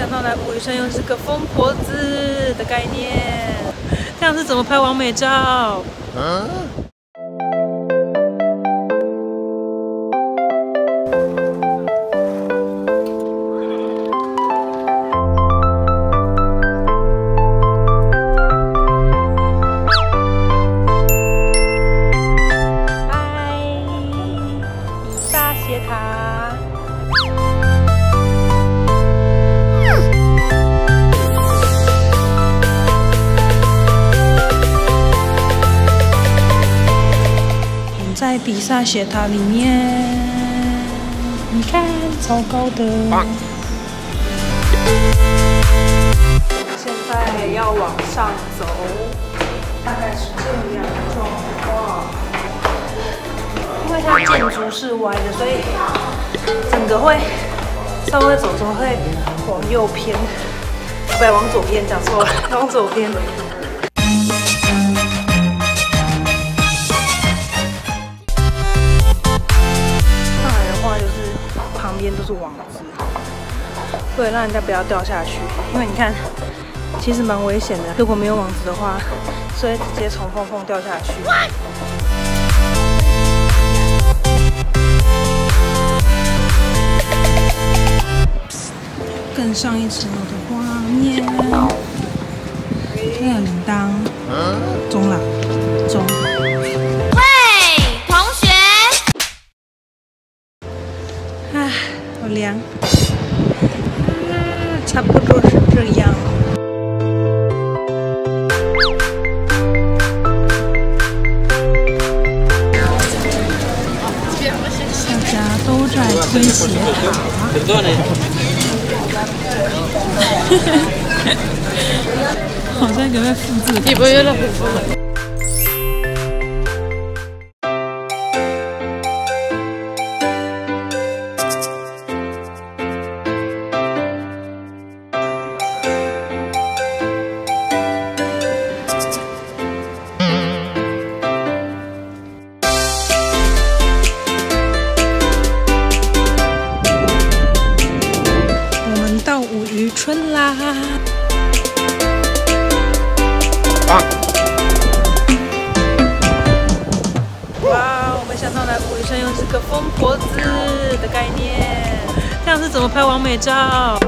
想到来武夷山又是个疯婆子的概念，这样子怎么拍完美照？在比萨斜塔里面，你看，超高的。现在要往上走，大概是这样的状况。因为它建筑是歪的，所以整个会稍微走走会往右偏，不要往左边，讲错了，往左边。边都是网子，为了，让人家不要掉下去。因为你看，其实蛮危险的。如果没有网子的话，所以直接从缝缝掉下去。更上一层楼的画面，这有凉，差不多是这样。大家都在推斜塔。好像有在复制。你不要了，复制。春啦！哇，我没想到来武夷山又是个疯婆子的概念，这样是怎么拍完美照？